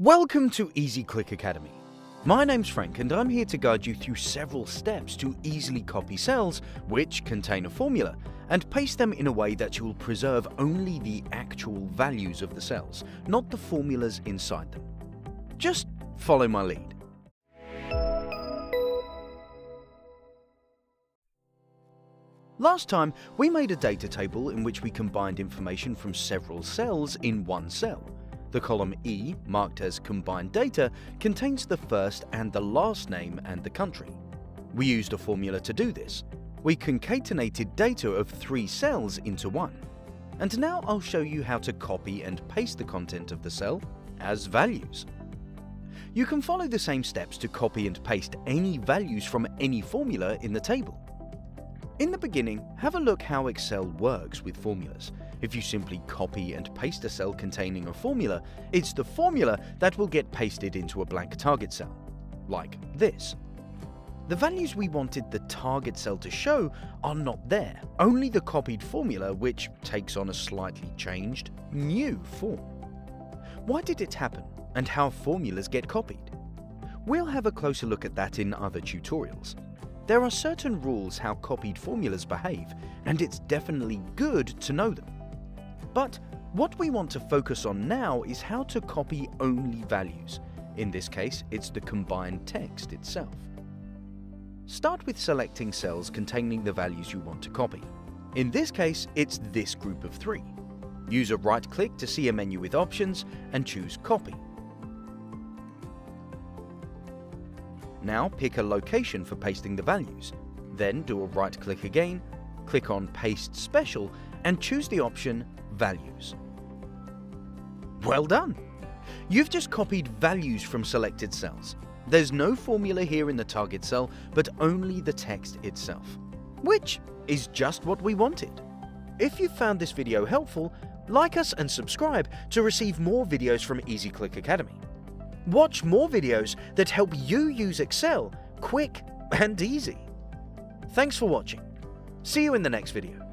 Welcome to EasyClick Academy. My name's Frank and I'm here to guide you through several steps to easily copy cells which contain a formula and paste them in a way that you'll preserve only the actual values of the cells, not the formulas inside them. Just follow my lead. Last time, we made a data table in which we combined information from several cells in one cell. The column E, marked as Combined Data, contains the first and the last name and the country. We used a formula to do this. We concatenated data of three cells into one. And now I'll show you how to copy and paste the content of the cell as values. You can follow the same steps to copy and paste any values from any formula in the table. In the beginning, have a look how Excel works with formulas. If you simply copy and paste a cell containing a formula, it's the formula that will get pasted into a blank target cell, like this. The values we wanted the target cell to show are not there, only the copied formula which takes on a slightly changed, new form. Why did it happen, and how formulas get copied? We'll have a closer look at that in other tutorials. There are certain rules how copied formulas behave, and it's definitely good to know them. But what we want to focus on now is how to copy only values. In this case, it's the combined text itself. Start with selecting cells containing the values you want to copy. In this case, it's this group of three. Use a right click to see a menu with options and choose Copy. Now pick a location for pasting the values. Then do a right click again, click on Paste Special and choose the option Values. Well done! You've just copied values from selected cells. There's no formula here in the target cell, but only the text itself, which is just what we wanted. If you found this video helpful, like us and subscribe to receive more videos from EasyClick Academy. Watch more videos that help you use Excel quick and easy. Thanks for watching. See you in the next video.